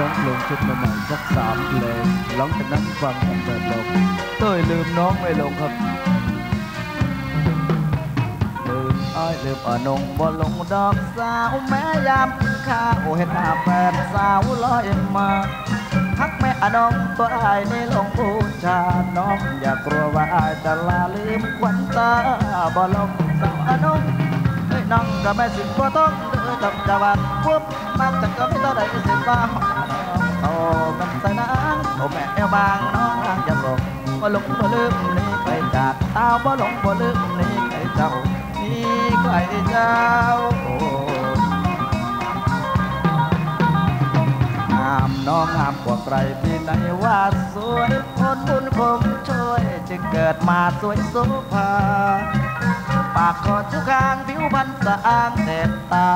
ร้องเพลงชุดใหม่สักสามเพลงหลังจากนั้นฟังกันเปิดลงเต้ยลืมน้องไม่ลงครับลืมอ้ายลืมอนงบ่ลงดอกสาวแม่ยามข้าวเห็นหน้าแฟนสาวลอยมาพักแม่อนงตัวอายในลงบูชาน้องอย่ากลัวว่าอายจะลาลืมควันตาบ่ลงสาวอนงเอ้ย น้องก็แม่สิบ่ต้องเดือดจะวันปุ๊บมันจะก็ไม่ต้องได้สิบ้าโอ้มันใส่นางโอ้แม่เอวบางน้องร่างจะส่งบ่หลงบ่ลืมนี่ไปจากตาบ่หลงบ่ลืมนี่ใครเจ้านี่ใครเจ้าโอ้งามน้องงามกว่าใครที่ไหนว่าสวยคนบุญคงช่วยจึงเกิดมาสวยสุภาากคอทุกข้างผิวพรรณสะอางแดดตา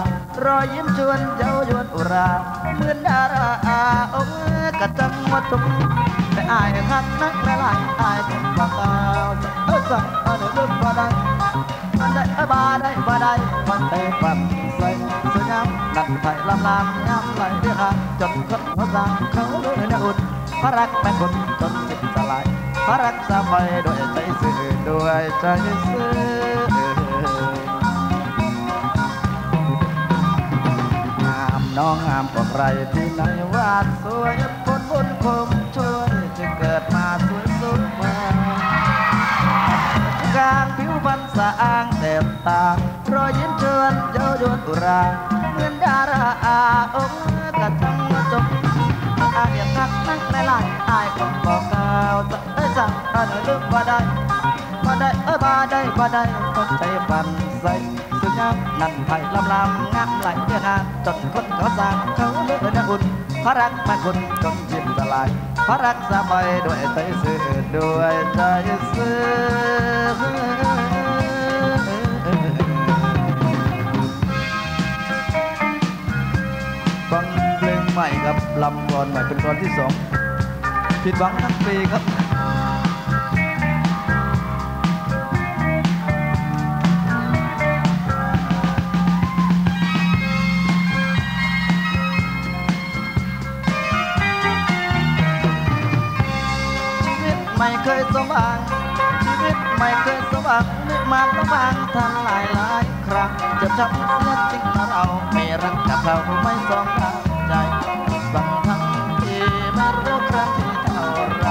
รอยยิ้มชวนเย้ายวนอุรา เหมือนดาราอาองค์กระจังวัดทุกแต่อายทักนักและลายอายคงบอกเอาเออสั่งเออเดี๋ยวลืมบ่ได้มันได้เออบ่ได้บ่ได้มันเตะปันใส่สวยงามนั่นไทยลำลำงามไหลเรียกหาจนคนหัวใจเขาเลยเนี่ยอุ่นพระรักแม่คนจนจิตสลายพระรักษาไปด้วยใจซื่อด้วยใจซื่อ น้องงามกว่าใครที่ไหนวาดสวยคนบุญคมช่วยจะเกิดมาสวยสุดมากลางผิวพรรณสะอ้างแต่ตารอยยิ้มเชิญเย้ายวนอุราเหมือนดาราอาองค์กระทังจบอายอยากทักนักในไลน์อายก็บอกกล่าวจะเอ้ยสั่งถ้าหน่อยลืมบ่ได้บ่ได้เอ้ยบ่ได้บ่ได้คนใจปั่นใส่ สุดงามนั่นไทยลำลำงามไหลเดียงานจนคนเขาสั่งเขาเลือกนะอุ่นพระรักมาคุณจนจิ้มสลายพระรักสบายด้วยใจซื่อด้วยใจซื่อฟังเพลงใหม่ครับลำก่อนใหม่เป็นตอนที่สองผิดหวังทั้งปีครับ ไม่เคยสว่างชีวิตไม่เคยสว่างนึกมาระวางทางหลายหลายครั้งจะจำเสียจริงเราไม่รักกับเราไม่สองทาใจบางทั้งที่ไม่รู้ครั้งที่เท่าไร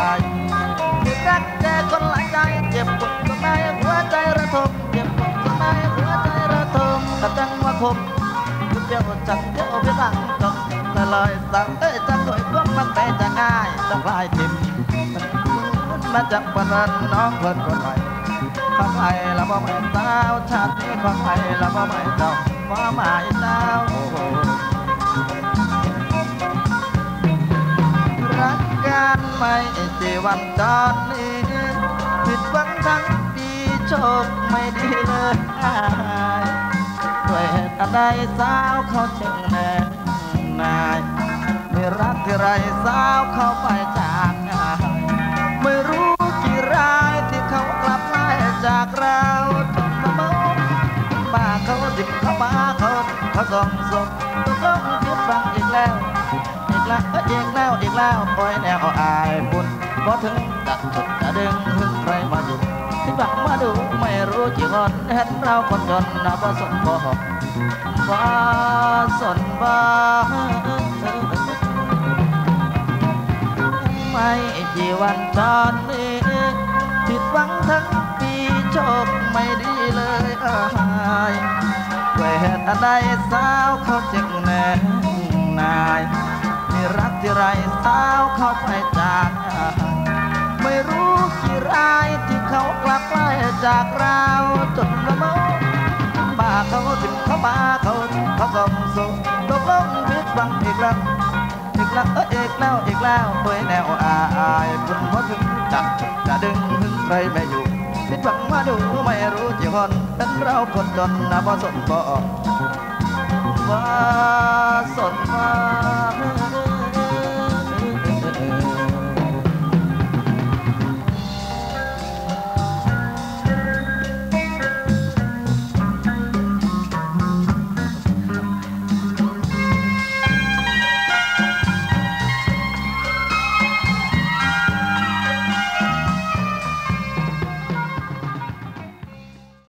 ที่รักแต่คนหลายใจเจ็บปวดก็ไม่หัวใจระทมเจ็บปวดก็ไม่หัวใจระทมกระจังว่าคมเดียวจังเดียวเพียงหลังจนละลอยสั่งเอ้ มาจากปนันน้องเพิ่นคนใหม่ของไทยละบ่ไม่เจ้าชาตินี้ของไทยละบ่ไม่เจ้าบ่หมายเจ้ารักกันไม่จีวันตอนนี้ผิดหวังทั้งปีโชคไม่ดีเลยด้วยเหตุอันใดสาวเขาจึงแน่นายไม่รักที่ไรสาวเขาไปจาเขาดิบเขาบ้าเขาเขาส่งส่งต้องต้องคิดฟังอีกแล้ว อีกแล้วอีกแล้วอีกแล้วปล่อยแนวอายปุ่นพอถึงจะจุดจะดึงหึงใครมาอยู่ที่บังมาดูไม่รู้กี่คนเห็นเราคนจนนะบ่สนบ่บ่สนบ่ไม่กี่วันตอนนี้ผิดหวังทั้งปีโชคไม่ดีเลยอายด้วย ตุอันใดสาวเขาเจึงแน่นายมีรักที่ไรสาวเขาไปจากไม่รู้กี่รายที่เขากลับไปจากเราจนละเมาบ้าเขาถึงเขาบ้าเขาเขาส่งส่งตกลงผิดหวังอีกแล้วอีกแล้วเอออีกแล้วอีกแล้วเว้ยแนวอายคุณพอถึงจับจะดึงถึงใครไม่อยู่ ผิดหวังมาดูไม่รู้จีฮอนเป็นเราคนจนนะบ่สนบ่บ่สนบ่